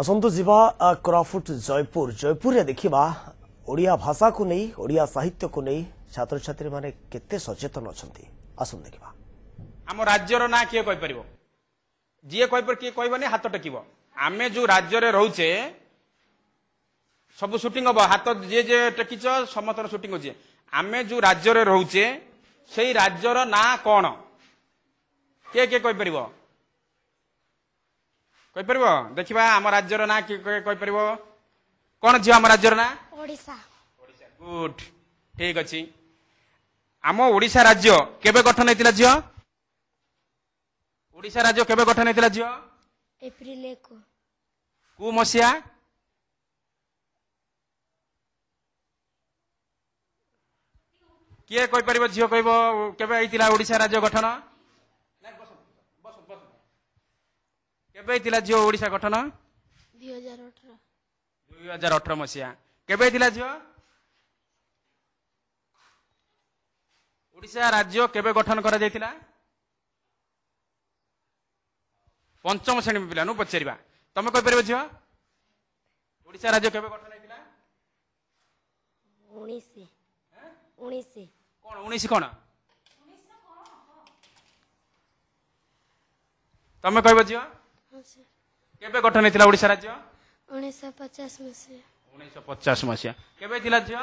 ଆସନ୍ତୁ ଯିବା କ୍ରଫୁଟ ଜୟପୁର ଜୟପୁରରେ ଦେଖିବା ଓଡ଼ିଆ ଭାଷାକୁ ନେଇ ଓଡ଼ିଆ ସାହିତ୍ୟକୁ ନେଇ ଛାତ୍ରଛାତ୍ରୀମାନେ କେତେ ସଚେତନ ଅଛନ୍ତି ଆସନ୍ତୁ ଦେଖିବା ଆମ ରାଜ୍ୟର ନାଁ କିଏ କହିପାରିବ ଯିଏ କହିପାରିବ କିଏ କହିବନି ହାତ ଟେକିବ ଆମେ ଯୋଉ ରାଜ୍ୟରେ ରହୁଛେ ସବୁ ସୁଟିଂ ହବ ହାତ ଯିଏ ଯିଏ ଟେକିଛ ସମସ୍ତର ସୁଟିଂ ହଉଛି ଆମେ ଯୋଉ ରାଜ୍ୟରେ ରହୁଛେ ସେଇ ରାଜ୍ୟର ନାଁ କ'ଣ କିଏ କିଏ କହିପାରିବ কইপারিব দেখিবা আমার রাজ্যর না কি কইপারিব কোন ঝিও আমার রাজ্যর না ওড়িশা ওড়িশা গুড ঠিক আছে আমো ওড়িশা রাজ্য কেবে গঠন হইতিলা ঝিও ওড়িশা রাজ্য কেবে গঠন হইতিলা ঝিও এপ্রিল 1 কু মসিয়া কে কইপারিব ଝିଅ কইব কেবে আইতিলা ওড়িশা রাজ্য গঠন କେବେ ହେଇଥିଲା ଝିଅ ଓଡ଼ିଶା ଗଠନ ଦୁଇ ହଜାର ଅଠର ମସିହା କେବେ ହେଇଥିଲା ଝିଅ ଓଡ଼ିଶା ରାଜ୍ୟ କେବେ ଗଠନ କରାଯାଇଥିଲା ପଞ୍ଚମ ଶ୍ରେଣୀ ପିଲାଙ୍କୁ ପଚାରିବା ତମେ କହିପାରିବ ଝିଅ ଓଡ଼ିଶା ରାଜ୍ୟ କେବେ ଗଠନ ହେଇଥିଲା କଣ ଉଣେଇଶ କଣ ତମେ କହିବ ଝିଅ কেবে গঠন হয়েছিল ওড়িশা রাজ্য ଉଣେଇଶହ ପଚାଶ ମସିହା ଉଣେଇଶହ ପଚାଶ ମସିହା କେବେ ଥିଲା ଝିଅ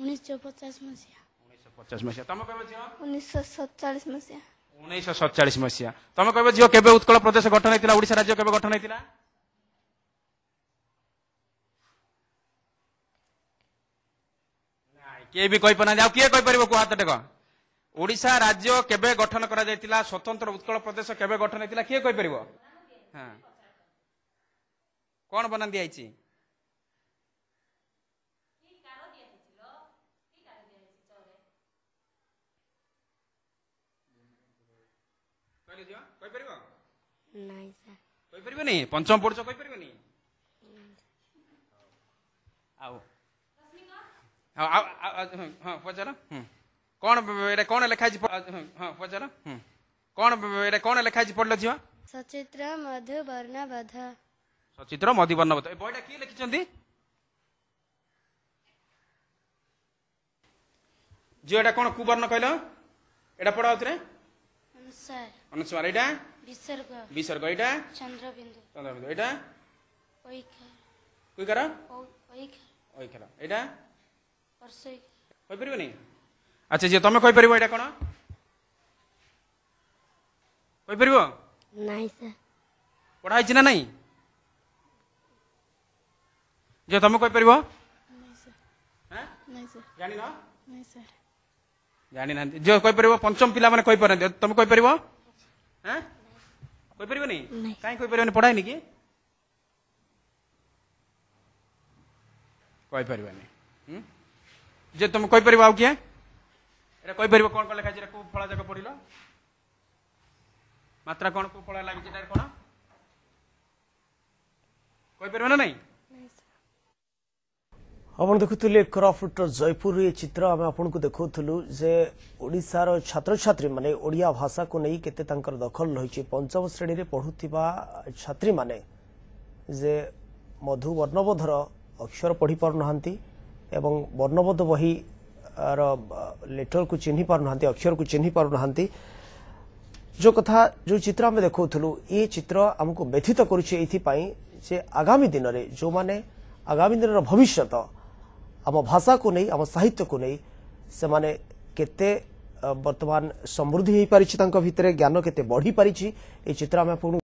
ଉଣେଇଶହ ପଚାଶ ମସିହା ଉଣେଇଶହ ପଚାଶ ମସିହା ତମେ କେବେ ଝିଅ ଉଣେଇଶହ ସତଚାଳିଶ ମସିହା ଉଣେଇଶହ ସତଚାଳିଶ ମସିହା ତମେ କହିବ ଝିଅ କେବେ ଉତ୍କଳ ପ୍ରଦେଶ ଗଠନ ହେଇଥିଲା ଓଡ଼ିଶା ରାଜ୍ୟ କେବେ ଗଠନ ହେଇଥିଲା କିଏ ବି କହିପାରୁନାହାନ୍ତି ଆଉ କିଏ କହିପାରିବ କୁହ ହାତ ଟେକ ଓଡ଼ିଶା ରାଜ୍ୟ କେବେ ଗଠନ କରାଯାଇଥିଲା ସ୍ୱତନ୍ତ୍ର ଉତ୍କଳ ପ୍ରଦେଶ କେବେ ଗଠନ ହେଇଥିଲା କିଏ କହିପାରିବ हाँ कौन बना दिया है ନାଇଁ ସାର୍ କହିପାରିବନି ପଞ୍ଚମ ପଢୁଛ କହିପାରିବନି ଆଉ ହଁ ପଚାର କଣ ଏଇଟା କଣ ଲେଖା ହେଇଛି ହଁ ପଚାର କଣ ଏଇଟା କଣ ଲେଖା ହେଇଛି ପଢିଲ ଝିଅ সচিত্র মধুবর্ণবধ সচিত্র মধুবর্ণবধ এই বইটা কি লিখিছেন ঝিও এটা কোন কুবর্ণ কহিল এটা পড়া হচ্ছে অনুস্বার এটা বিসর্গ বিসর্গ এটা চন্দ্রবিন্দু চন্দ্রবিন্দু এটা ঐকার ঐকার ঐকার এটা কইপারিবনি আচ্ছা ঝিও তুমি কইপারিব এটা কোন কইপারিব পড়া হয়েছে না নাই যে তুমি কইপারিব জানি না যে কইপারিব পঞ্চম পিলা মানে কইপারে তুমি কইপারিব হ্যাঁ নাকি যে তুমি কইপারিব এটা কইপারিব কোন লেখা আছে কোন ফলা যাক পড়ল ମାତ୍ରା କ'ଣ କୋଉ ପଳା ଲାଗୁଛି ଏଟାରେ କ'ଣ କହିପାରିବେ ନା ନାହିଁ ଆପଣ ଦେଖୁଥିଲେ କୋରାପୁଟର ଜୟପୁରର ଏ ଚିତ୍ର ଆମେ ଆପଣଙ୍କୁ ଦେଖାଉଥିଲୁ ଯେ ଓଡ଼ିଶାର ଛାତ୍ରଛାତ୍ରୀମାନେ ଓଡ଼ିଆ ଭାଷାକୁ ନେଇ କେତେ ତାଙ୍କର ଦଖଲ ରହିଛି ପଞ୍ଚମ ଶ୍ରେଣୀରେ ପଢ଼ୁଥିବା ଛାତ୍ରୀମାନେ ଯେ ମଧୁ ବର୍ଣ୍ଣବୋଧର ଅକ୍ଷର ପଢ଼ିପାରୁନାହାନ୍ତି ଏବଂ ବର୍ଣ୍ଣବୋଧ ବହିର ଲେଟରକୁ ଚିହ୍ନି ପାରୁନାହାନ୍ତି ଅକ୍ଷରକୁ ଚିହ୍ନି ପାରୁନାହାନ୍ତି जो कथा जो चित्र आम देखा ये चित्र आमको व्यथित करुचे आगामी दिन में जो मैंने आगामी दिन भविष्य आम भाषा को नहीं आम साहित्य को नहीं से केते बर्तमान समृद्धि हो पारि भितर ज्ञान केते बढ़ी पारि ये चित्र आम